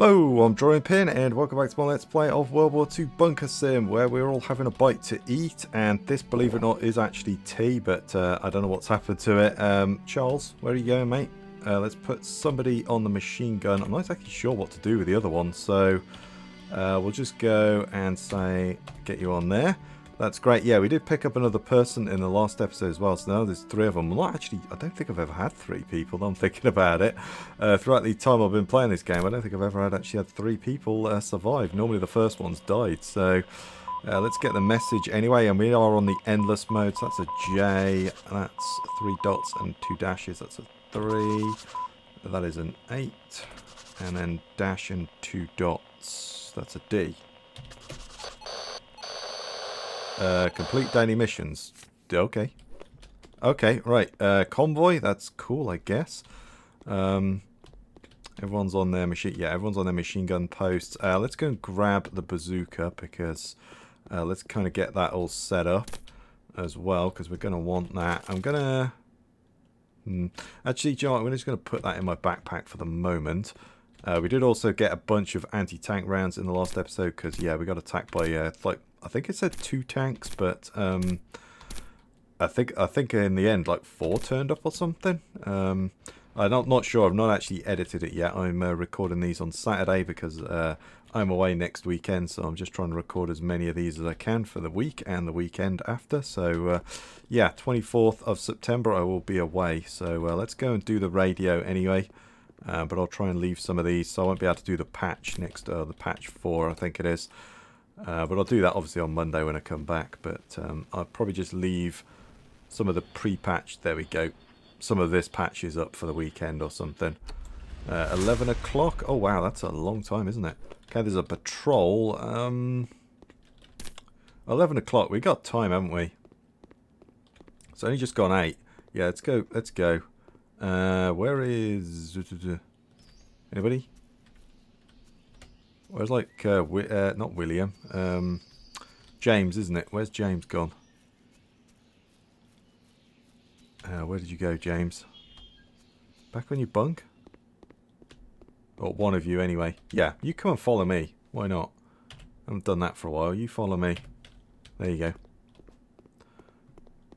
Hello, I'm Drawing Pin and welcome back to my Let's Play of World War II Bunker Sim where we're all having a bite to eat and this, believe it or not, is actually tea but uh, I don't know what's happened to it. Um, Charles, where are you going mate? Uh, let's put somebody on the machine gun. I'm not exactly sure what to do with the other one so uh, we'll just go and say get you on there. That's great. Yeah, we did pick up another person in the last episode as well. So now there's three of them. Not actually, I don't think I've ever had three people. I'm thinking about it. Uh, throughout the time I've been playing this game, I don't think I've ever had actually had three people uh, survive. Normally the first one's died. So uh, let's get the message anyway. And we are on the endless mode. So that's a J. That's three dots and two dashes. That's a three. That is an eight. And then dash and two dots. That's a D. Uh, complete daily missions. Okay. Okay, right. Uh, convoy, that's cool, I guess. Um, everyone's on their machine. Yeah, everyone's on their machine gun posts. Uh, let's go and grab the bazooka because uh, let's kind of get that all set up as well because we're going to want that. I'm going to... Hmm. Actually, you know? I'm just going to put that in my backpack for the moment. Uh, we did also get a bunch of anti-tank rounds in the last episode because, yeah, we got attacked by, uh, like, I think it said two tanks, but um, I think I think in the end, like, four turned up or something. Um, I'm not, not sure. I've not actually edited it yet. I'm uh, recording these on Saturday because uh, I'm away next weekend, so I'm just trying to record as many of these as I can for the week and the weekend after. So, uh, yeah, 24th of September I will be away. So uh, let's go and do the radio anyway. Uh, but I'll try and leave some of these, so I won't be able to do the patch next, uh, the patch 4 I think it is. Uh, but I'll do that obviously on Monday when I come back, but um, I'll probably just leave some of the pre-patch, there we go, some of this patches up for the weekend or something. Uh, 11 o'clock, oh wow, that's a long time, isn't it? Okay, there's a patrol, um, 11 o'clock, we got time, haven't we? It's only just gone 8. Yeah, let's go, let's go. Uh, where is... Anybody? Where's like... Uh, uh, not William. Um, James, isn't it? Where's James gone? Uh, where did you go, James? Back on your bunk? Or one of you, anyway. Yeah, you come and follow me. Why not? I haven't done that for a while. You follow me. There you go.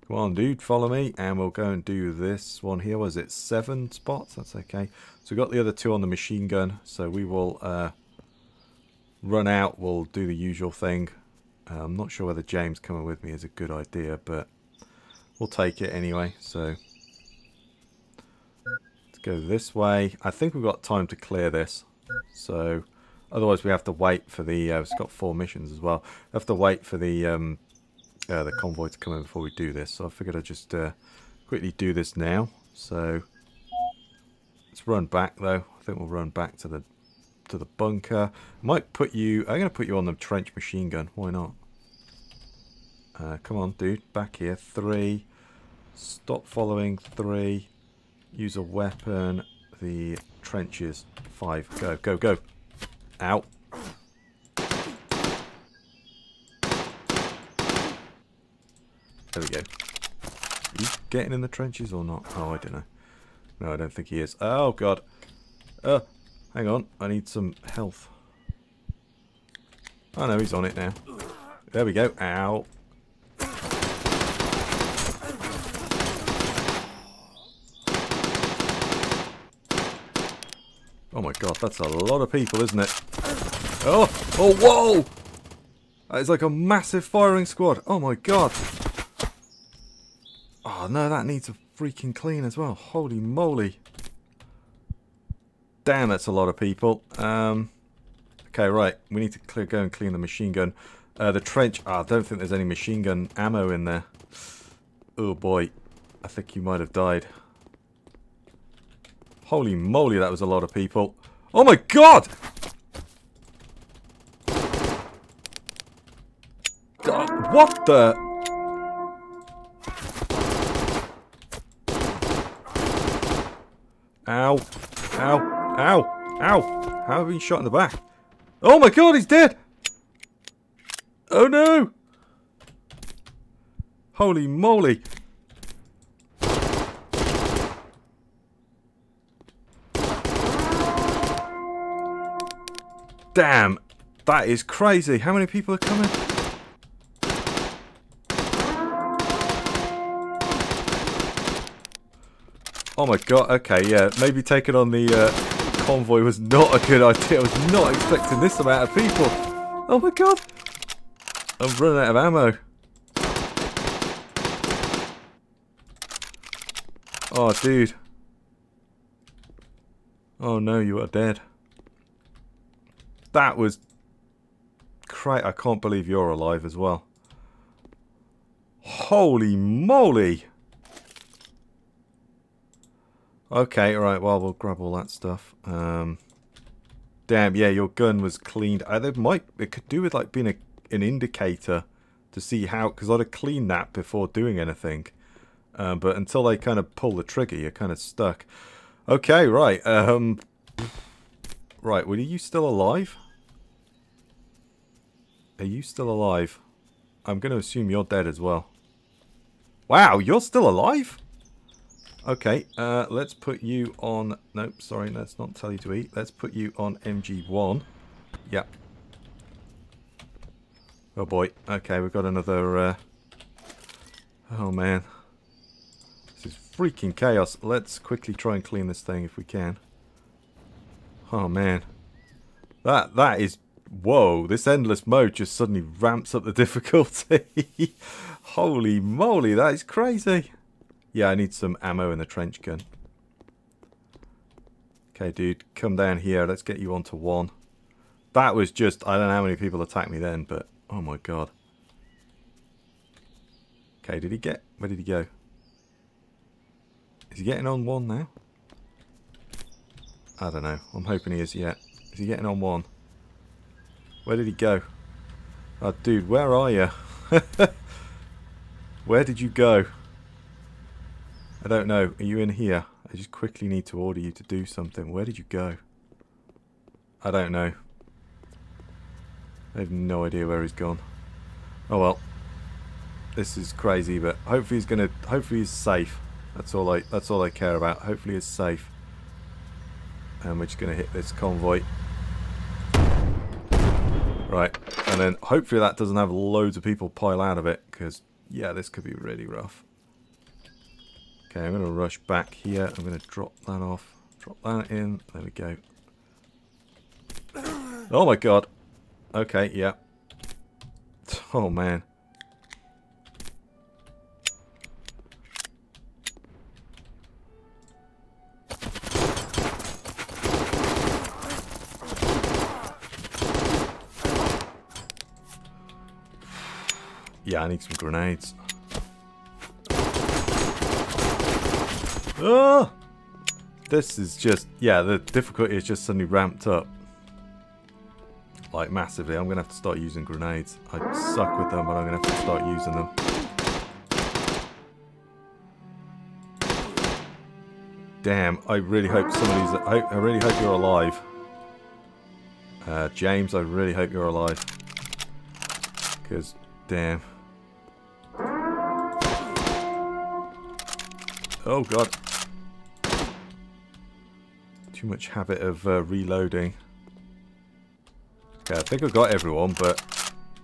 Come on, dude, follow me, and we'll go and do this one here. Was it seven spots? That's okay. So we've got the other two on the machine gun, so we will uh, run out. We'll do the usual thing. Uh, I'm not sure whether James coming with me is a good idea, but we'll take it anyway. So let's go this way. I think we've got time to clear this. So otherwise we have to wait for the... Uh, it's got four missions as well. We have to wait for the... Um, uh, the convoy to come in before we do this. So I figured I'd just uh, quickly do this now. So let's run back though. I think we'll run back to the to the bunker. I might put you. I'm going to put you on the trench machine gun. Why not? Uh, come on, dude. Back here. Three. Stop following. Three. Use a weapon. The trenches. Five. Go, go, go. Out. There we go. You getting in the trenches or not? Oh, I don't know. No, I don't think he is. Oh, God. Uh, hang on. I need some health. Oh, no, he's on it now. There we go. Ow. Oh my god, that's a lot of people, isn't it? Oh! Oh, whoa! That is like a massive firing squad. Oh my god. Oh no, that needs a freaking clean as well. Holy moly. Damn, that's a lot of people. Um, okay, right. We need to clear, go and clean the machine gun. Uh, the trench. Oh, I don't think there's any machine gun ammo in there. Oh boy. I think you might have died. Holy moly, that was a lot of people. Oh my god! God, what the... Ow. Ow. Ow! Ow! How have you shot in the back? Oh my god, he's dead! Oh no! Holy moly! Damn! That is crazy! How many people are coming? Oh my god, okay, yeah, maybe take it on the... Uh convoy was not a good idea. I was not expecting this amount of people. Oh my god. I'm running out of ammo. Oh, dude. Oh no, you are dead. That was... Cra I can't believe you're alive as well. Holy moly! Okay, alright, well, we'll grab all that stuff. Um, damn, yeah, your gun was cleaned. Uh, it might, it could do with like being a, an indicator to see how, because I'd have cleaned that before doing anything. Um, but until they kind of pull the trigger, you're kind of stuck. Okay, right. Um, right, well, are you still alive? Are you still alive? I'm going to assume you're dead as well. Wow, you're still alive? Okay, uh, let's put you on... Nope, sorry, let's not tell you to eat. Let's put you on MG1. Yep. Oh boy. Okay, we've got another... Uh... Oh man. This is freaking chaos. Let's quickly try and clean this thing if we can. Oh man. That That is... Whoa, this endless mode just suddenly ramps up the difficulty. Holy moly, that is crazy. Yeah, I need some ammo in the trench gun. Okay, dude, come down here. Let's get you onto one. That was just... I don't know how many people attacked me then, but... Oh my god. Okay, did he get... Where did he go? Is he getting on one now? I don't know. I'm hoping he is yet. Is he getting on one? Where did he go? Oh, dude, where are you? where did you go? I don't know. Are you in here? I just quickly need to order you to do something. Where did you go? I don't know. I have no idea where he's gone. Oh well. This is crazy, but hopefully he's gonna hopefully he's safe. That's all I that's all I care about. Hopefully he's safe. And we're just gonna hit this convoy. Right. And then hopefully that doesn't have loads of people pile out of it, because yeah, this could be really rough. Okay, I'm going to rush back here. I'm going to drop that off. Drop that in. There we go. Oh my god. Okay, yeah. Oh man. Yeah, I need some grenades. Oh! This is just, yeah, the difficulty is just suddenly ramped up. Like, massively. I'm going to have to start using grenades. I suck with them, but I'm going to have to start using them. Damn, I really hope somebody's... I, I really hope you're alive. Uh, James, I really hope you're alive. Because, damn. Oh, God too much habit of uh, reloading. Okay, I think I've got everyone, but...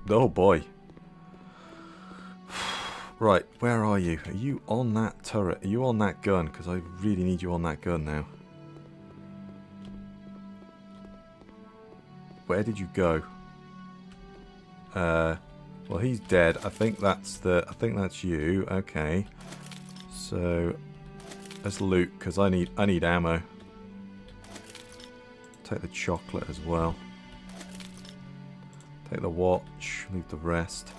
Oh boy. right, where are you? Are you on that turret? Are you on that gun? Because I really need you on that gun now. Where did you go? Uh, well, he's dead. I think that's the. I think that's you. Okay. So let's loot because I need. I need ammo. Take the chocolate as well. Take the watch, leave the rest.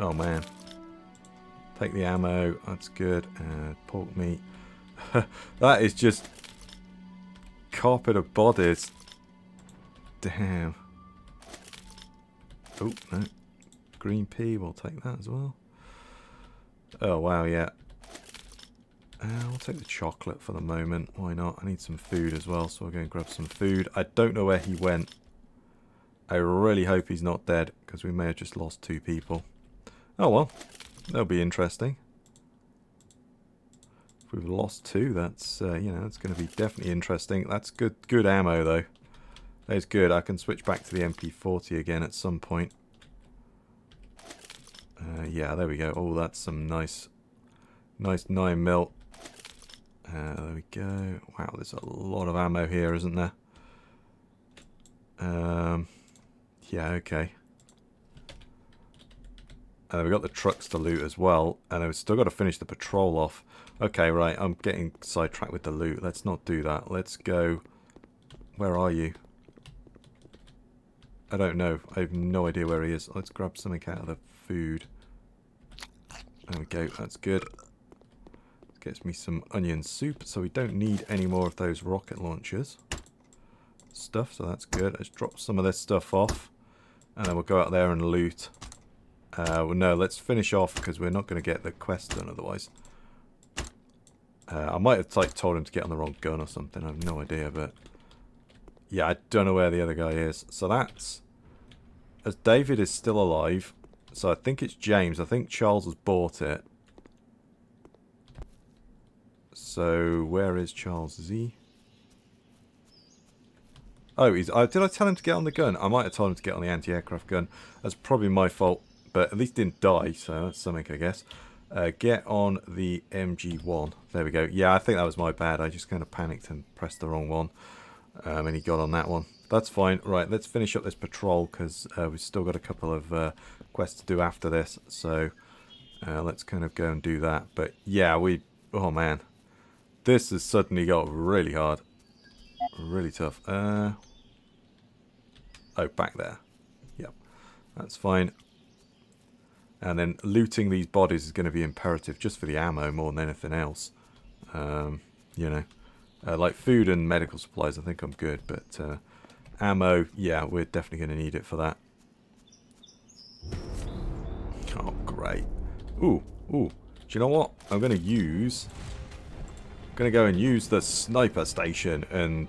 Oh man. Take the ammo, that's good. Uh, pork meat. that is just carpet of bodies. Damn. Oh, no. Green pea, we'll take that as well. Oh, wow, yeah. Uh, I'll take the chocolate for the moment. Why not? I need some food as well, so I'll go and grab some food. I don't know where he went. I really hope he's not dead, because we may have just lost two people. Oh well, that'll be interesting. If we've lost two, that's, uh, you know, that's going to be definitely interesting. That's good good ammo, though. That is good. I can switch back to the MP40 again at some point. Uh, yeah, there we go. Oh, that's some nice, nice 9 mil. Uh, there we go. Wow, there's a lot of ammo here, isn't there? Um, yeah, okay. And we've got the trucks to loot as well. And I've still got to finish the patrol off. Okay, right, I'm getting sidetracked with the loot. Let's not do that. Let's go... Where are you? I don't know. I have no idea where he is. Let's grab something out of the food. There we go. That's good. Gets me some onion soup, so we don't need any more of those rocket launchers stuff, so that's good. Let's drop some of this stuff off, and then we'll go out there and loot. Uh, well, no, let's finish off, because we're not going to get the quest done otherwise. Uh, I might have like, told him to get on the wrong gun or something, I have no idea, but... Yeah, I don't know where the other guy is. So that's... As David is still alive, so I think it's James. I think Charles has bought it. So, where is Charles? Z? Oh, he's, uh, did I tell him to get on the gun? I might have told him to get on the anti-aircraft gun. That's probably my fault, but at least didn't die, so that's something, I guess. Uh, get on the MG1. There we go. Yeah, I think that was my bad. I just kind of panicked and pressed the wrong one. Um, and he got on that one. That's fine. Right, let's finish up this patrol because uh, we've still got a couple of uh, quests to do after this. So uh, let's kind of go and do that. But yeah, we... Oh, man. This has suddenly got really hard. Really tough. Uh, Oh, back there. Yep, that's fine. And then looting these bodies is going to be imperative just for the ammo more than anything else. Um, you know, uh, like food and medical supplies, I think I'm good. But uh, ammo, yeah, we're definitely going to need it for that. Oh, great. Ooh, ooh. Do you know what? I'm going to use... To go and use the sniper station. And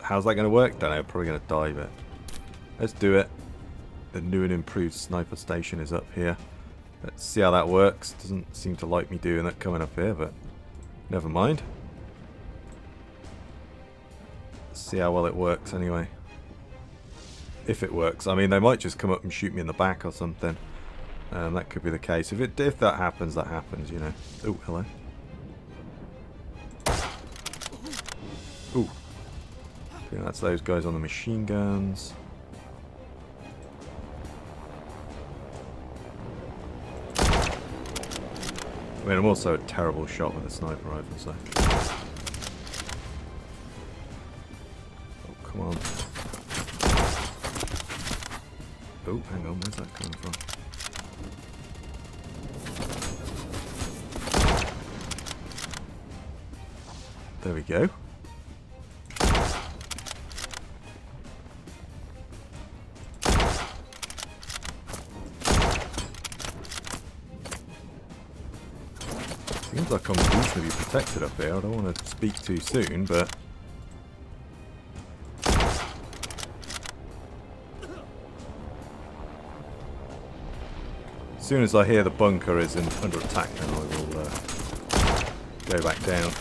how's that to work? Don't know. Probably to dive it. Let's do it. The new and improved sniper station is up here. Let's see how that works. Doesn't seem to like me doing that coming up here, but never mind. Let's see how well it works anyway. If it works. I mean, they might just come up and shoot me in the back or something. Um, that could be the case. If it if that happens, that happens, you know. Oh, hello. Ooh. That's those guys on the machine guns. I mean, I'm also a terrible shot with a sniper rifle, so... Oh, come on. Oh, hang on, where's that coming from? There we go. Like I'm protected up here. I don't want to speak too soon, but... As soon as I hear the bunker is in, under attack, then I will uh, go back down.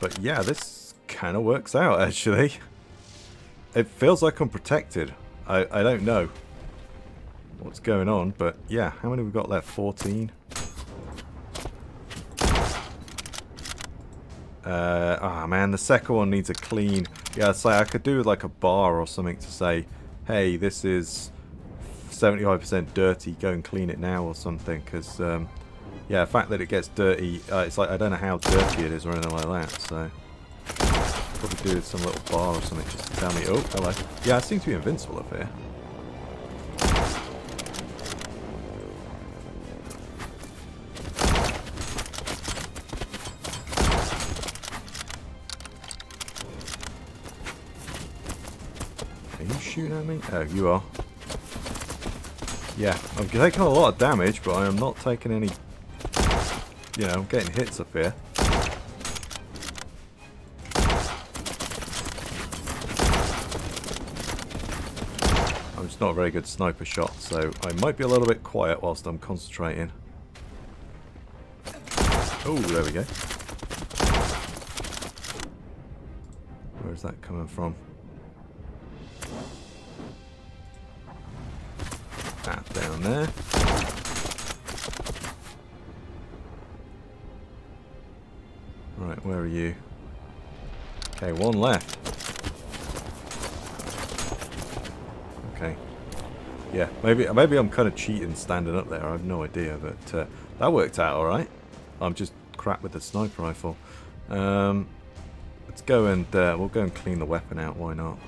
But yeah, this kind of works out, actually. It feels like I'm protected. I, I don't know what's going on, but yeah, how many we got left? 14? Uh, ah, man, the second one needs a clean. Yeah, say I could do like a bar or something to say, hey, this is 75% dirty, go and clean it now or something, because, um, yeah, the fact that it gets dirty, uh, it's like, I don't know how dirty it is or anything like that, so... Probably do some little bar or something just to tell me, oh, hello. Yeah, I seem to be invincible up here. Me? Oh, you are. Yeah, I'm taking a lot of damage, but I am not taking any... You know, I'm getting hits up here. I'm just not a very good sniper shot, so I might be a little bit quiet whilst I'm concentrating. Oh, there we go. Where's that coming from? Down there. Right, where are you? Okay, one left. Okay. Yeah, maybe maybe I'm kind of cheating standing up there. I have no idea, but uh, that worked out all right. I'm just crap with the sniper rifle. Um, let's go and uh, we'll go and clean the weapon out. Why not?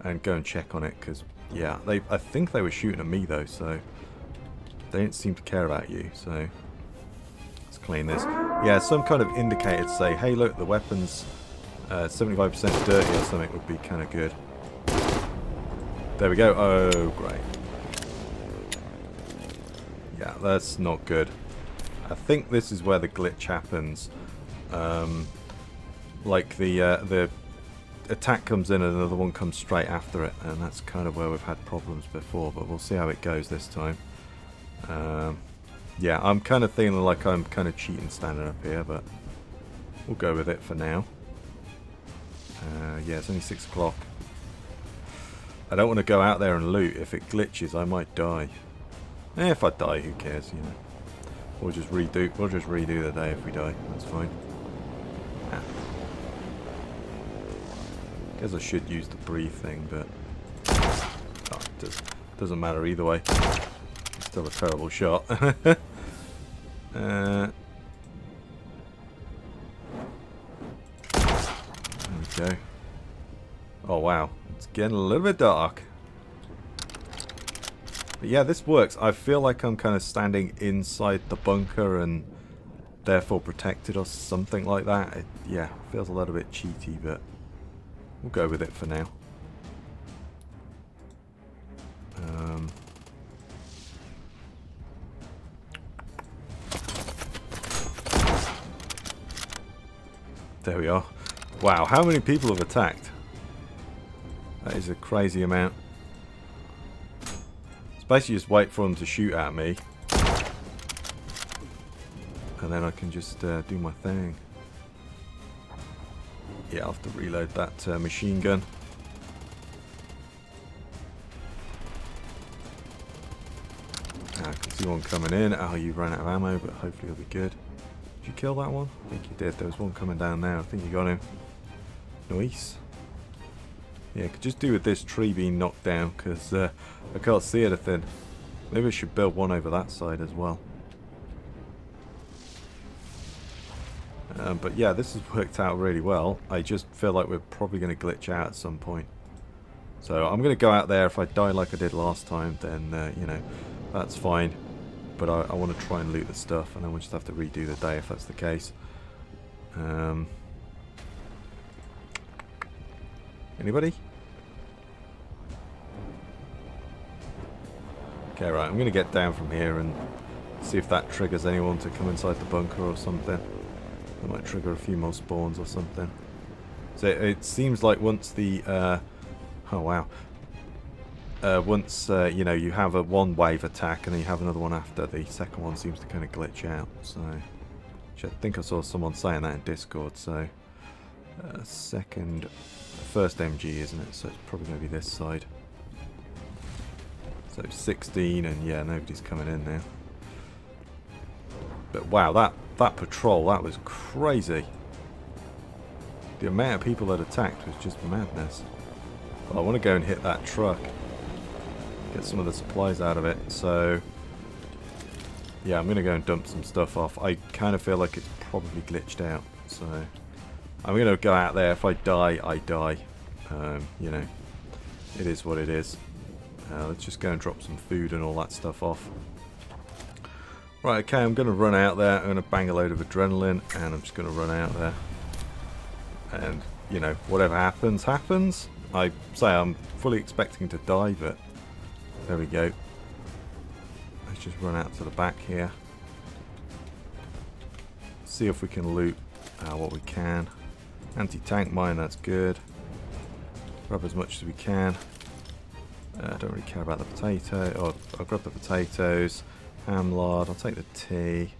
And go and check on it because yeah, they I think they were shooting at me though, so they didn't seem to care about you. So let's clean this. Yeah, some kind of indicator to say, hey, look, the weapon's 75% uh, dirty or something would be kind of good. There we go. Oh, great. Yeah, that's not good. I think this is where the glitch happens. Um, like the uh, the attack comes in and another one comes straight after it, and that's kind of where we've had problems before. But we'll see how it goes this time. Um, yeah, I'm kind of feeling like I'm kind of cheating standing up here, but we'll go with it for now. Uh, yeah, it's only 6 o'clock. I don't want to go out there and loot. If it glitches, I might die. Eh, if I die, who cares, you know. We'll just redo we'll just redo the day if we die. That's fine. Ah. Guess I should use the breathe thing, but oh, it does, doesn't matter either way. Still a terrible shot. uh, there we go. Oh wow, it's getting a little bit dark. But yeah, this works. I feel like I'm kind of standing inside the bunker and therefore protected or something like that. It, yeah, feels a little bit cheaty, but we'll go with it for now. Um, There we are. Wow, how many people have attacked? That is a crazy amount. It's basically just wait for them to shoot at me. And then I can just uh, do my thing. Yeah, I'll have to reload that uh, machine gun. Ah, I can see one coming in. Oh, you ran out of ammo, but hopefully it'll be good. Did you kill that one? I think you did. There was one coming down there. I think you got him. Nice. Yeah, could just do with this tree being knocked down because uh, I can't see anything. Maybe I should build one over that side as well. Um, but yeah, this has worked out really well. I just feel like we're probably going to glitch out at some point. So I'm going to go out there. If I die like I did last time, then, uh, you know, that's fine but I, I want to try and loot the stuff and then we'll just have to redo the day if that's the case. Um, anybody? Okay, right, I'm going to get down from here and see if that triggers anyone to come inside the bunker or something. That might trigger a few more spawns or something. So it, seems like once the... Uh, oh wow uh, once uh, you know you have a one wave attack and then you have another one after, the second one seems to kind of glitch out. So, I think I saw someone saying that in Discord. So, uh, second, first MG, isn't it? So it's probably going to be this side. So 16, and yeah, nobody's coming in now. But wow, that that patrol, that was crazy. The amount of people that attacked was just madness. I want to go and hit that truck get some of the supplies out of it. So, yeah, I'm going to go and dump some stuff off. I kind of feel like it's probably glitched out. So, I'm going to go out there. If I die, I die. Um, you know, it is what it is. Uh, let's just go and drop some food and all that stuff off. Right, okay, I'm going to run out there. I'm going to bang a load of adrenaline, and I'm just going to run out there. And, you know, whatever happens, happens. I say I'm fully expecting to die, but there we go. Let's just run out to the back here. See if we can loot uh, what we can. Anti-tank mine, that's good. Grab as much as we can. I uh, don't really care about the potato. Oh, I'll grab the potatoes. Ham lard, I'll take the tea.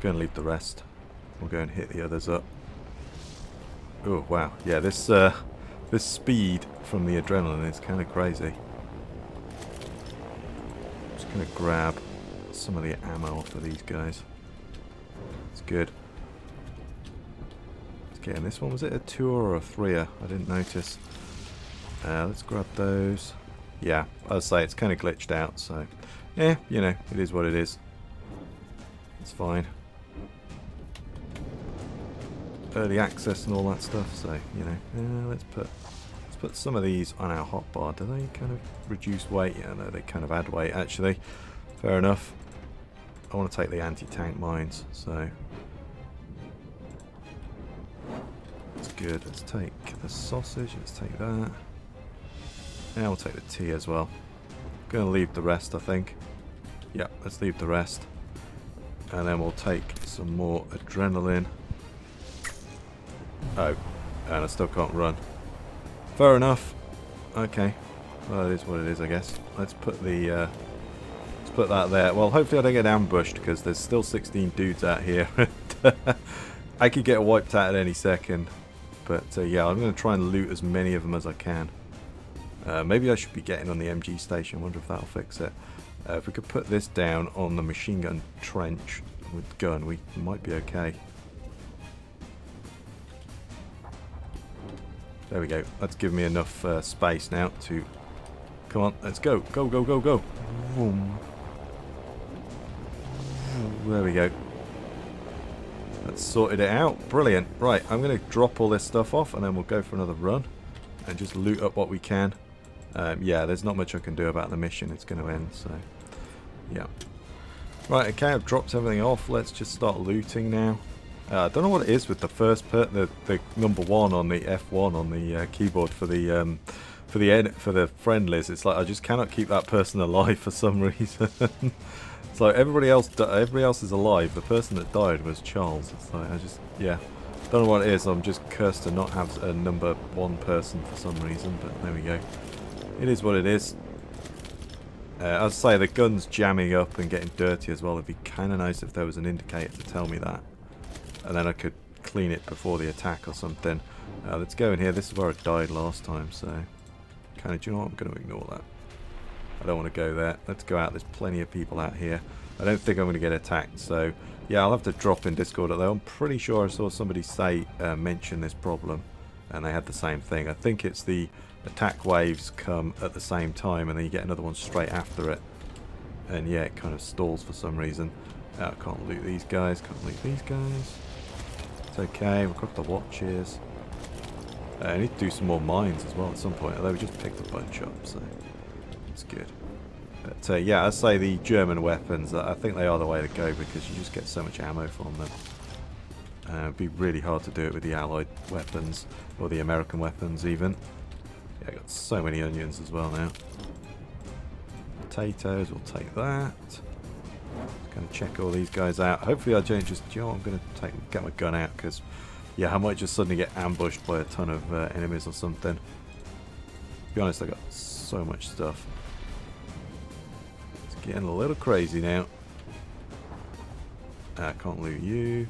going to leave the rest. We'll go and hit the others up. Oh, wow. Yeah, this, uh, this speed from the adrenaline is kind of crazy. Just going to grab some of the ammo off of these guys. It's good. Let's get in this one. Was it a two or a three? I didn't notice. Uh, let's grab those. Yeah, I'll say it's kind of glitched out, so... Yeah, you know, it is what it is. It's fine. Early access and all that stuff, so, you know, yeah, let's put let's put some of these on our hotbar. Do they kind of reduce weight? Yeah, no, they kind of add weight, actually. Fair enough. I want to take the anti-tank mines, so... That's good. Let's take the sausage, let's take that. Yeah, we'll take the tea as well. Gonna leave the rest, I think. Yeah, let's leave the rest. And then we'll take some more adrenaline. Oh, and I still can't run. Fair enough. Okay. Well, it is what it is, I guess. Let's put the... Uh, let's put that there. Well, hopefully I don't get ambushed, because there's still 16 dudes out here. I could get wiped out at any second. But, uh, yeah, I'm going to try and loot as many of them as I can. Uh, maybe I should be getting on the MG station. wonder if that'll fix it. Uh, if we could put this down on the machine gun trench with gun, we might be okay. There we go. That's given me enough uh, space now to... Come on, let's go. Go, go, go, go. There we go. That's sorted it out. Brilliant. Right, I'm going to drop all this stuff off and then we'll go for another run. And just loot up what we can. Um, yeah, there's not much I can do about the mission. It's going to end, so... Yeah. Right, okay, I've dropped everything off. Let's just start looting now. Uh, I don't know what it is with the first per the the number one on the F1 on the uh, keyboard for the um, for the for the friendlies. It's like I just cannot keep that person alive for some reason. so everybody else everybody else is alive. The person that died was Charles. It's like I just yeah don't know what it is. I'm just cursed to not have a number one person for some reason. But there we go. It is what it is. Uh, I'd say the gun's jamming up and getting dirty as well. It'd be kind of nice if there was an indicator to tell me that. And then I could clean it before the attack or something. Uh, let's go in here. This is where I died last time, so... Kind of, do you know what? I'm going to ignore that. I don't want to go there. Let's go out. There's plenty of people out here. I don't think I'm going to get attacked, so... Yeah, I'll have to drop in Discord, although I'm pretty sure I saw somebody say, uh, mention this problem. And they had the same thing. I think it's the attack waves come at the same time and then you get another one straight after it. And yeah, it kind of stalls for some reason. Oh, I can't loot these guys, can't loot these guys. It's okay, we've got the watches. Uh, I need to do some more mines as well at some point, although we just picked a bunch up, so it's good. But uh, yeah, I'd say the German weapons, I think they are the way to go because you just get so much ammo from them. Uh, it'd be really hard to do it with the Allied weapons, or the American weapons even. Yeah, I got so many onions as well now. Potatoes, we'll take that. Just gonna check all these guys out. Hopefully I don't just, you know, I'm gonna take get my gun out because, yeah, I might just suddenly get ambushed by a ton of uh, enemies or something. To be honest, I got so much stuff. It's getting a little crazy now. I uh, can't loot you.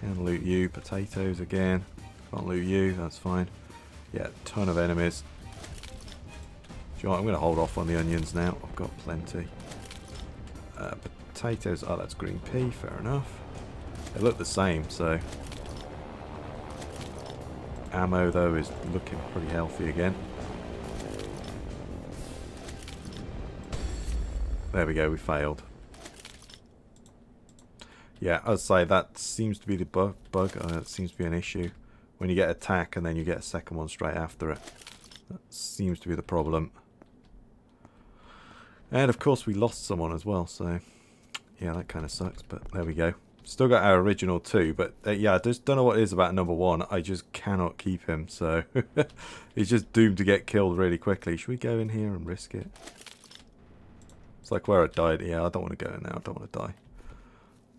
Can loot you. Potatoes again. Can't loot you. That's fine. Yeah, ton of enemies. You know I'm going to hold off on the onions now. I've got plenty. Uh, potatoes. Oh, that's green pea. Fair enough. They look the same, so... Ammo, though, is looking pretty healthy again. There we go, we failed. Yeah, I'd say that seems to be the bug. bug. Uh, it seems to be an issue when you get attack and then you get a second one straight after it. That seems to be the problem. And of course we lost someone as well, so yeah, that kind of sucks, but there we go. Still got our original two, but uh, yeah, I just don't know what it is about number one. I just cannot keep him, so he's just doomed to get killed really quickly. Should we go in here and risk it? It's like where I died. Yeah, I don't want to go in there. I don't want to die.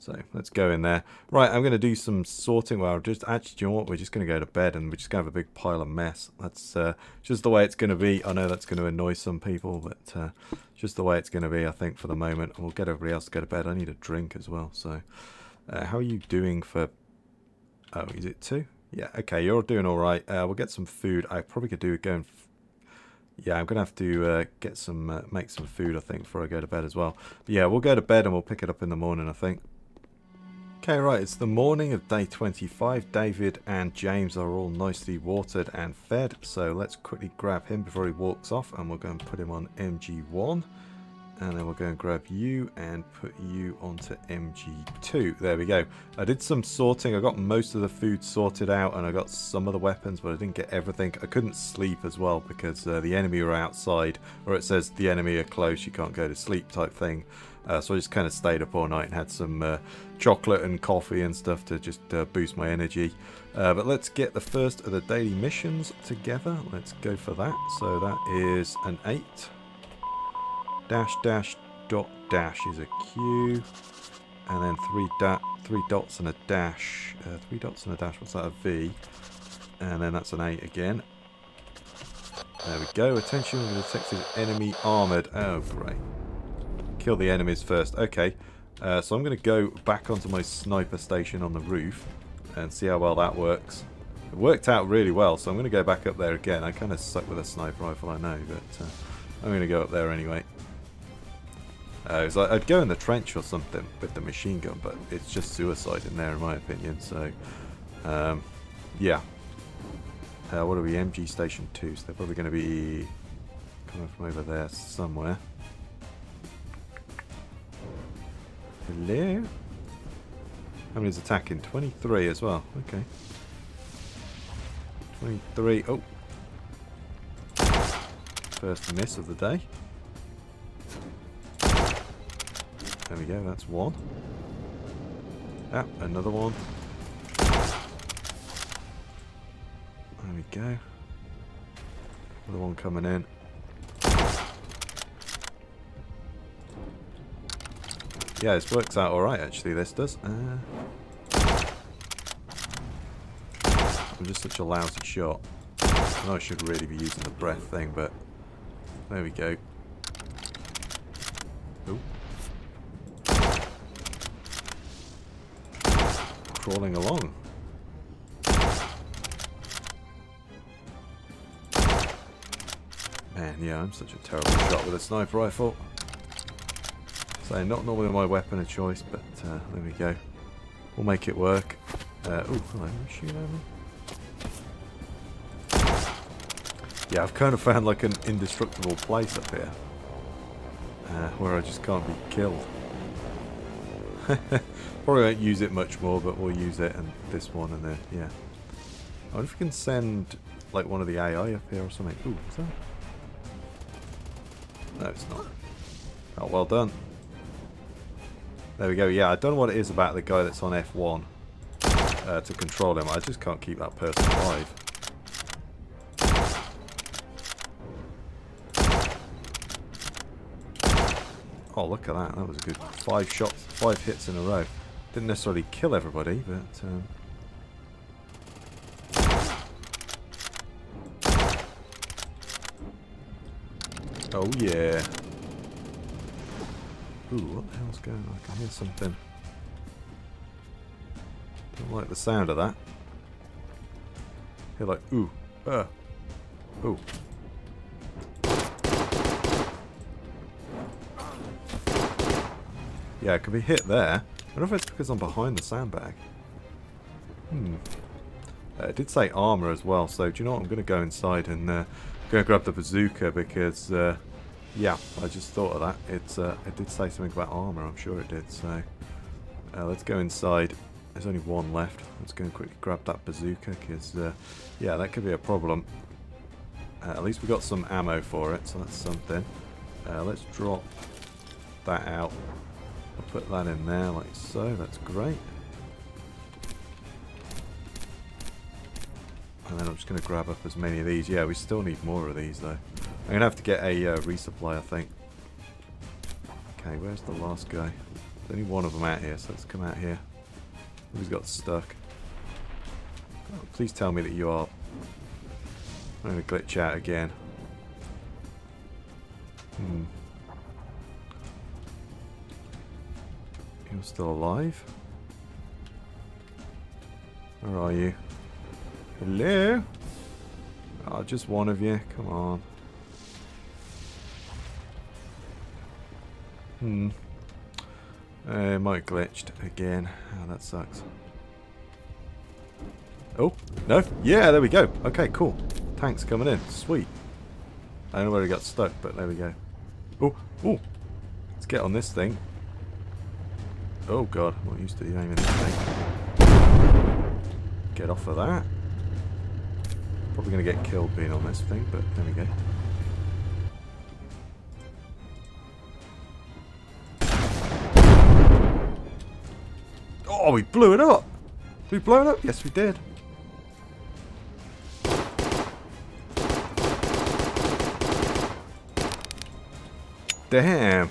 So let's go in there. Right, I'm going to do some sorting. Well, just actually, you know what? We're just going to go to bed and we're just going to have a big pile of mess. That's uh, just the way it's going to be. I know that's going to annoy some people, but uh, just the way it's going to be, I think, for the moment. We'll get everybody else to go to bed. I need a drink as well. So uh, how are you doing for... Oh, is it two? Yeah, okay, you're doing all right. Uh, we'll get some food. I probably could do going. Yeah, I'm gonna have to uh, get some, uh, make some food. I think before I go to bed as well. But yeah, we'll go to bed and we'll pick it up in the morning. I think. Okay, right, it's the morning of day 25. David and James are all nicely watered and fed, so let's quickly grab him before he walks off, and we'll go and put him on MG1 and then we'll go and grab you and put you onto MG2. There we go. I did some sorting. I got most of the food sorted out and I got some of the weapons, but I didn't get everything. I couldn't sleep as well because uh, the enemy were outside, or it says the enemy are close, you can't go to sleep type thing. Uh, so I just kind of stayed up all night and had some uh, chocolate and coffee and stuff to just uh, boost my energy. Uh, but let's get the first of the daily missions together. Let's go for that. So that is an 8 dash dash dot dash is a Q. And then three dot three dots and a dash. Uh, three dots and a dash what's that a V? And then that's an 8 again. There we go. Attention we detected enemy armored. Oh great. Kill the enemies first. Okay uh, so I'm gonna go back onto my sniper station on the roof and see how well that works it worked out really well so I'm gonna go back up there again I kind of suck with a sniper rifle I know but uh, I'm gonna go up there anyway uh, like I'd go in the trench or something with the machine gun, but it's just suicide in there, in my opinion. So, um, yeah. Uh, what are we? MG Station 2, so they're probably going to be coming from over there somewhere. Hello? How many's attacking? 23 as well. Okay. 23. Oh. First miss of the day. There we go, that's one. Ah, another one. There we go. Another one coming in. Yeah, this works out alright actually, this does. Uh, I'm just such a lousy shot. I know I should really be using the breath thing, but there we go. Ooh. crawling along. Man, yeah, I'm such a terrible shot with a sniper rifle. So not normally my weapon of choice, but uh, there we go. We'll make it work. Uh, oh, hello, shoot over. Yeah, I've kind of found like an indestructible place up here. Uh, where I just can't be killed. Probably won't use it much more, but we'll use it and this one and then, yeah. I wonder if we can send like one of the AI up here or something. Ooh, is that? No, it's not. Oh, well done. There we go. Yeah, I don't know what it is about the guy that's on F1 uh, to control him. I just can't keep that person alive. Oh, look at that. That was a good five shots, five hits in a row. Didn't necessarily kill everybody, but... Um... Oh yeah. Ooh, what the hell's going on? I can hear something. Don't like the sound of that. Hear like, ooh, uh, ooh. Yeah, it could be hit there. I don't know if it's because I'm behind the sandbag. Hmm. Uh, it did say armor as well, so do you know what? I'm going to go inside and uh, go grab the bazooka because, uh, yeah, I just thought of that. It's, uh, it did say something about armor, I'm sure it did. So uh, let's go inside. There's only one left. Let's go and quickly grab that bazooka because, uh, yeah, that could be a problem. Uh, at least we got some ammo for it, so that's something. let's drop that out I'll put that in there like so, that's great. And then I'm just going to grab up as many of these. Yeah, we still need more of these though. I'm to have to get a uh, resupply, I think. Okay, where's the last guy? There's only one of them out here, so let's come out here. Who's got stuck? Oh, please tell me that you are... I'm to glitch out again. Hmm. You're still alive? Where are you? Hello? Oh, just one of you. Come on. Hmm. Uh, might glitched again. Oh, that sucks. Oh, no. Yeah, there we go. Okay, cool. Tank's coming in. Sweet. I don't know where he got stuck, but there we go. Oh, oh. Let's get on this thing. Oh god, I'm not used to the aiming this thing. Get off of that. Probably going to get killed being on this thing, but there we go. Oh, we blew it up! Did we blow it up? Yes, we did. Damn.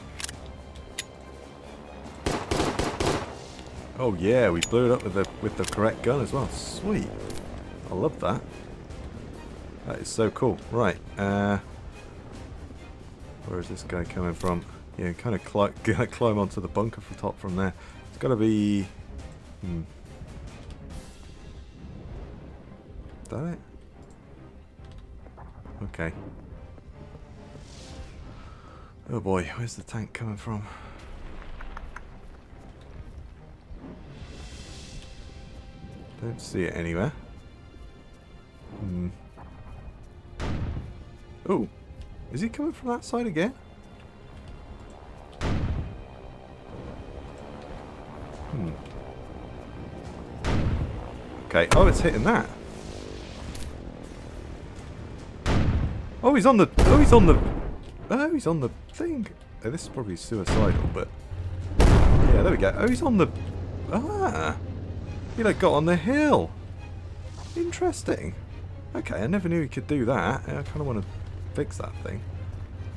Oh yeah, we blew it up with the with the correct gun as well. Sweet. I love that. That is so cool. Right. Uh, where is this guy coming from? Yeah, kind of cli climb onto the bunker from top from there. It's got to be... Hmm. That it? Okay. Oh boy, where's the tank coming from? Don't see it anywhere. Hmm. Oh, is he coming from that side again? Okay, oh, it's hitting that. Oh, he's on the... Oh, he's on the... Oh, he's on the thing. Oh, this is probably suicidal, but... Yeah, there we go. Oh, he's on the... Ah! He like got on the hill. Interesting. Okay, I never knew he could do that. I kind of want to fix that thing.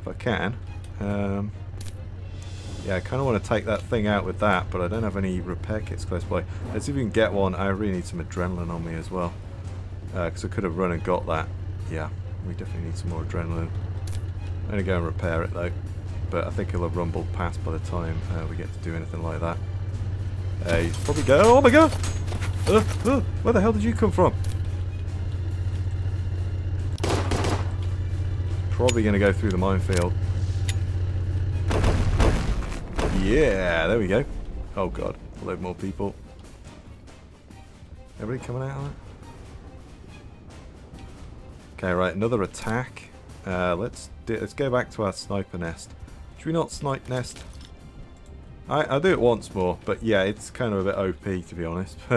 If I can. Um, yeah, I kind of want to take that thing out with that, but I don't have any repair kits close by. Let's see if we can get one. I really need some adrenaline on me as well. Because uh, I could have run and got that. Yeah, we definitely need some more adrenaline. I'm going to go and repair it though. But I think he'll have rumbled past by the time uh, we get to do anything like that. Uh, he's probably go. Oh my god! Uh, uh, where the hell did you come from? Probably going to go through the minefield. Yeah, there we go. Oh god, a load more people. Everybody coming out of that? Okay, right, another attack. Uh, let's do, let's go back to our sniper nest. Should we not snipe nest? I, I'll do it once more, but yeah, it's kind of a bit OP to be honest.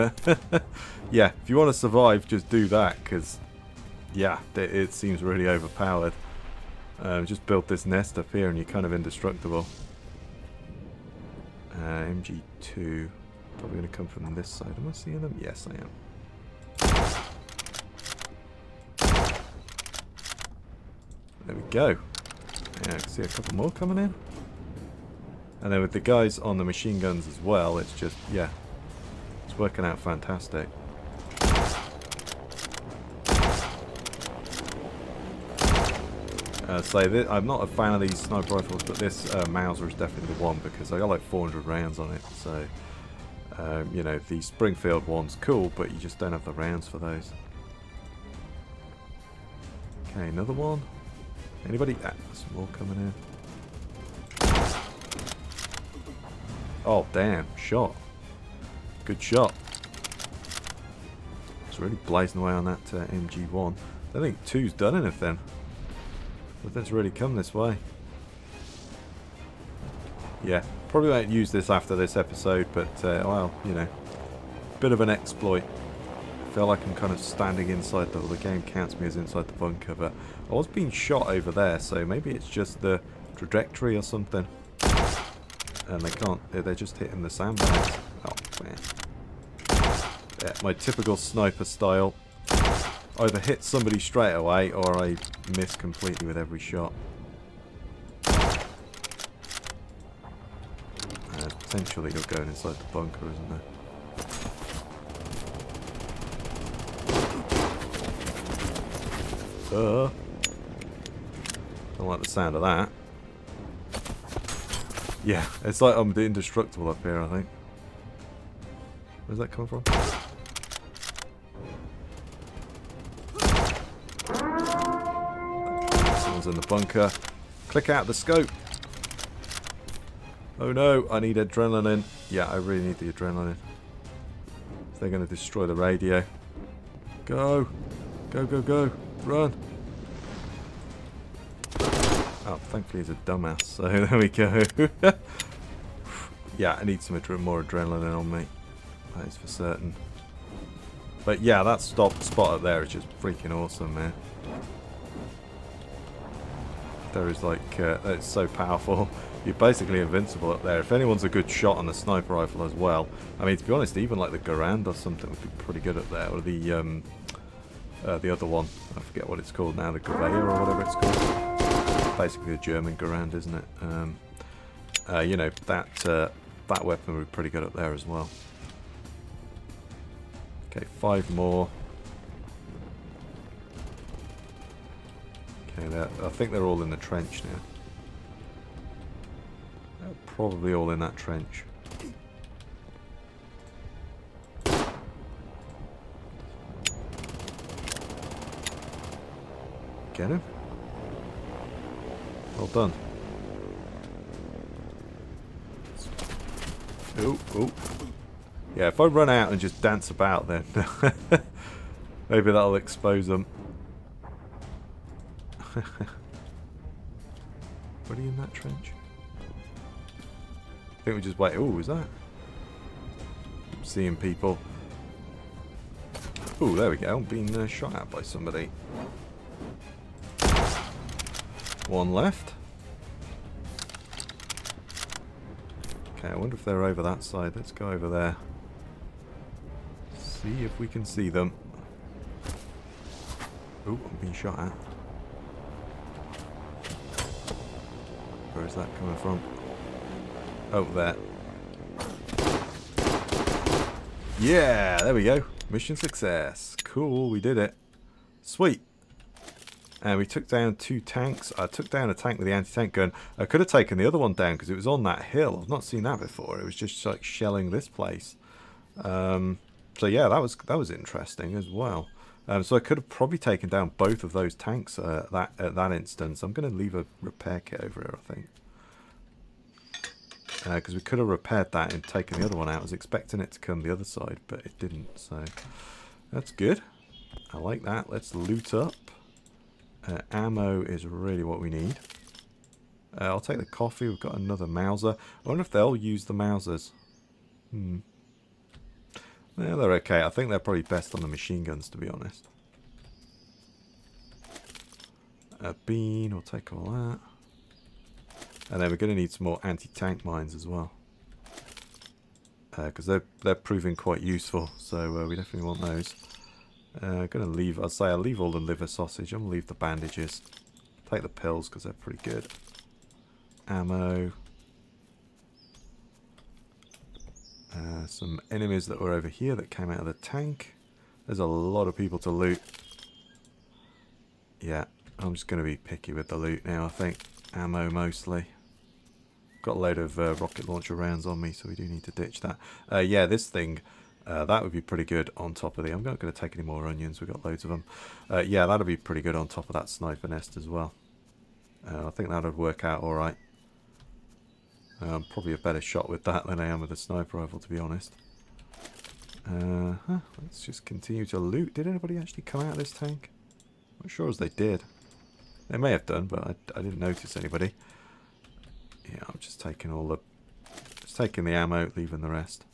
yeah, if you want to survive, just do that, because yeah, it, it seems really overpowered. Um, just build this nest up here and you're kind of indestructible. Uh, MG2, probably going to come from this side. Am I seeing them? Yes, I am. There we go. Yeah, I can see a couple more coming in. And then with the guys on the machine guns as well, it's just, yeah, it's working out fantastic. Uh, so I'm not a fan of these sniper rifles, but this uh, Mauser is definitely the one because I got like 400 rounds on it. So, um, you know, the Springfield one's cool, but you just don't have the rounds for those. Okay, another one. Anybody? Ah, more coming in. Oh, damn. Shot. Good shot. It's really blazing away on that uh, MG1. I think two's done anything. Nothing's really come this way. Yeah, probably won't use this after this episode, but, uh, well, you know, bit of an exploit. I feel like I'm kind of standing inside the, the game counts me as inside the bunker, but I was being shot over there, so maybe it's just the trajectory or something. And they can't, they're just hitting the sandbags. Oh, man. Yeah, my typical sniper style either hit somebody straight away or I miss completely with every shot. Uh, potentially you're going inside the bunker, isn't there? Uh, don't like the sound of that. Yeah, it's like I'm the indestructible up here, I think. Where's that coming from? One's in the bunker. Click out the scope. Oh no, I need adrenaline. Yeah, I really need the adrenaline. They're going to destroy the radio. Go. Go, go, go. Run. Oh, thankfully he's a dumbass, so there we go. yeah, I need some more adrenaline on me. That is for certain. But yeah, that stop spot up there is just freaking awesome, man. There is like, uh, it's so powerful. You're basically invincible up there. If anyone's a good shot on the sniper rifle as well, I mean, to be honest, even like the Garand or something would be pretty good up there. Or the, um, uh, the other one, I forget what it's called now, the Gewehr or whatever it's called. Basically a German Garand, isn't it? Um, uh, you know, that, uh, that weapon would be pretty good up there as well. Okay, five more. Okay, I think they're all in the trench now. They're probably all in that trench. Get him? Well done. Oh, oh. Yeah, if I run out and just dance about then maybe that'll expose them. What are you in that trench? I think we just wait. Oh, is that? seeing people. Oh, there we go. Being uh, shot at by somebody. One left. Okay, I wonder if they're over that side. Let's go over there see if we can see them. Oh, I'm being shot at. Where is that coming from? Oh, there. Yeah, there we go. Mission success. Cool, we did it. Sweet. And we took down two tanks. I took down a tank with the anti-tank gun. I could have taken the other one down because it was on that hill. I've not seen that before. It was just like shelling this place. Um, so yeah, that was that was interesting as well. Um, so I could have probably taken down both of those tanks uh, that at that instance. I'm going to leave a repair kit over here, I think. Because uh, we could have repaired that and taken the other one out. I was expecting it to come the other side, but it didn't. So that's good. I like that. Let's loot up. Uh, ammo is really what we need. Uh, I'll take the coffee. We've got another Mauser. I wonder if they'll use the Mausers. Hmm. Yeah, they're okay. I think they're probably best on the machine guns, to be honest. A bean, we'll take all that. And then we're going to need some more anti-tank mines as well. Because uh, they're, they're proving quite useful, so uh, we definitely want those. Uh, going to leave, I'll say I'll leave all the liver sausage. I'm going to leave the bandages. Take the pills because they're pretty good. Ammo. Uh, some enemies that were over here that came out of the tank. There's a lot of people to loot. Yeah, I'm just going to be picky with the loot now, I think. Ammo mostly. Got a load of uh, rocket launcher rounds on me, so we do need to ditch that. Uh, yeah, this thing, uh, that would be pretty good on top of the... I'm not going to take any more onions, we've got loads of them. Uh, yeah, that'll be pretty good on top of that sniper nest as well. Uh, I think that would work out alright. I'm probably a better shot with that than I am with a sniper rifle, to be honest. Uh, huh, let's just continue to loot. Did anybody actually come out of this tank? I'm Not sure as they did. They may have done, but I, I didn't notice anybody. Yeah, I'm just taking all the... Just taking the ammo, leaving the rest.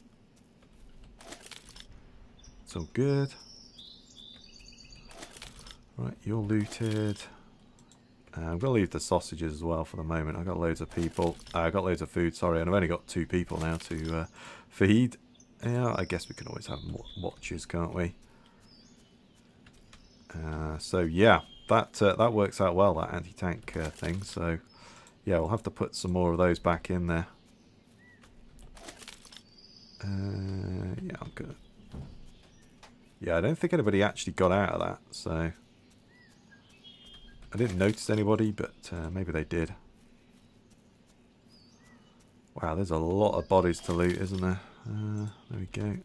It's all good. Right, you're looted. Uh, I'm going to leave the sausages as well for the moment. I've got loads of people. Uh, I've got loads of food, sorry, and I've only got two people now to uh, feed. Yeah, I guess we can always have watches, can't we? Uh, so yeah, that uh, that works out well, that anti-tank uh, thing. So yeah, we'll have to put some more of those back in there. yeah, I'm gonna. Yeah, I don't think anybody actually got out of that, so. I didn't notice anybody, but uh, maybe they did. Wow, there's a lot of bodies to loot, isn't there? Uh, there we go.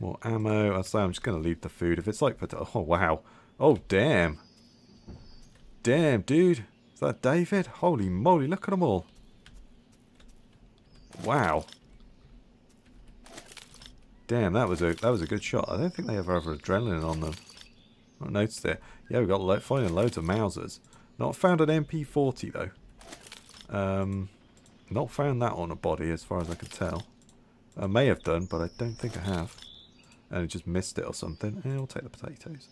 More ammo. I say I'm just going to leave the food. If it's like... Oh, wow. Oh, damn. Damn, dude. Is that David? Holy moly, look at them all. Wow. Damn, that was a that was a good shot. I don't think they ever have adrenaline on them. Noticed it. Yeah, we got lo finding loads of Mausers. Not found an MP40 though. Um, not found that on a body as far as I can tell. I may have done, but I don't think I have. And I just missed it or something. And we'll take the potatoes.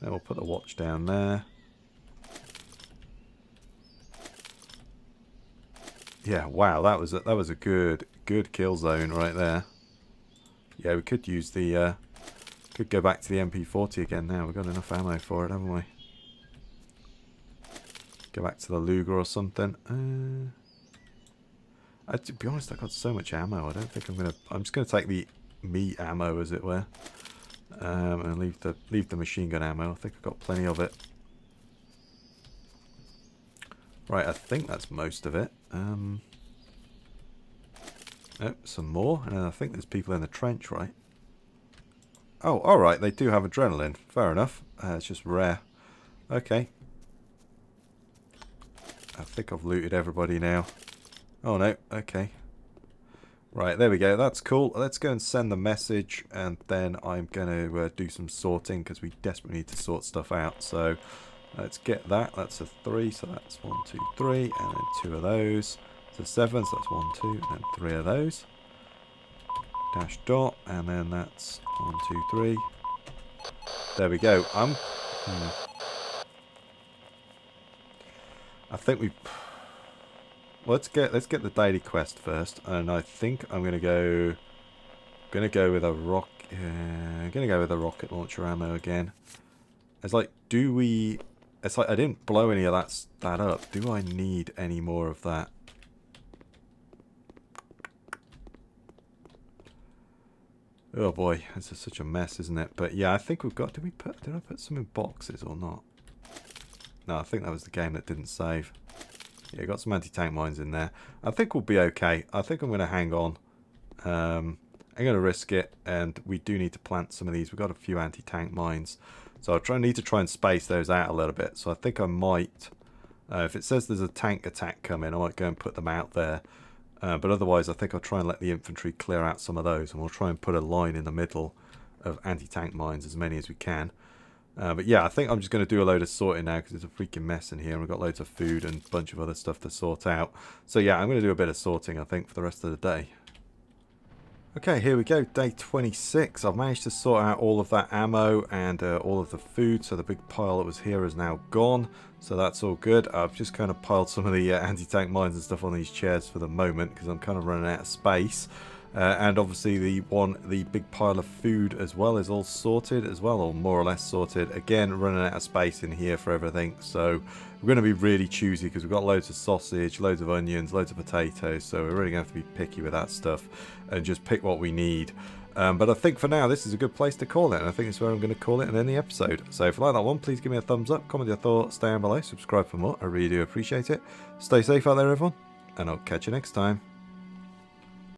Then we'll put the watch down there. Yeah, wow, that was a, that was a good good kill zone right there. Yeah, we could use the uh, could go back to the MP40 again now. We've got enough ammo for it, haven't we? Go back to the Luger or something. Uh, I, to be honest, I've got so much ammo. I don't think I'm gonna. I'm just gonna take the meat ammo, as it were, um, and leave the leave the machine gun ammo. I think I've got plenty of it. Right, I think that's most of it. Um, oh, some more, and I think there's people in the trench, right? Oh, alright, they do have adrenaline. Fair enough. Uh, it's just rare. Okay. I think I've looted everybody now. Oh no, okay. Right, there we go. That's cool. Let's go and send the message, and then I'm going to uh, do some sorting, because we desperately need to sort stuff out. So, Let's get that. That's a three, so that's one, two, three, and then two of those. It's a seven, so that's one, two, and then three of those. Dash dot, and then that's one, two, three. There we go. I'm. Hmm. I think we. Let's get let's get the daily quest first, and I think I'm gonna go. Gonna go with a rock. Uh, gonna go with a rocket launcher ammo again. It's like, do we it's like I didn't blow any of that, that up. Do I need any more of that? Oh boy, this is such a mess, isn't it? But yeah, I think we've got... Did we put... Did I put some in boxes or not? No, I think that was the game that didn't save. Yeah, got some anti-tank mines in there. I think we'll be okay. I think I'm going to hang on. Um, I'm going to risk it, and we do need to plant some of these. We've got a few anti-tank mines. So I try need to try and space those out a little bit. So I think I might, uh, if it says there's a tank attack coming, I might go and put them out there. Uh, but otherwise, I think I'll try and let the infantry clear out some of those, and we'll try and put a line in the middle of anti-tank mines, as many as we can. Uh, but yeah, I think I'm just going to do a load of sorting now because it's a freaking mess in here. And we've got loads of food and a bunch of other stuff to sort out. So yeah, I'm going to do a bit of sorting, I think, for the rest of the day. Okay, here we go, day 26. I've managed to sort out all of that ammo and uh, all of the food, so the big pile that was here is now gone, so that's all good. I've just kind of piled some of the uh, anti-tank mines and stuff on these chairs for the moment, because I'm kind of running out of space. Uh, and obviously the one, the big pile of food as well is all sorted as well, or more or less sorted. Again, running out of space in here for everything, so we're going to be really choosy because we've got loads of sausage, loads of onions, loads of potatoes, so we're really going to have to be picky with that stuff and just pick what we need. Um, but I think for now, this is a good place to call it, and I think it's where I'm going to call it and end the episode. So if you like that one, please give me a thumbs up, comment your thoughts down below, subscribe for more. I really do appreciate it. Stay safe out there, everyone, and I'll catch you next time.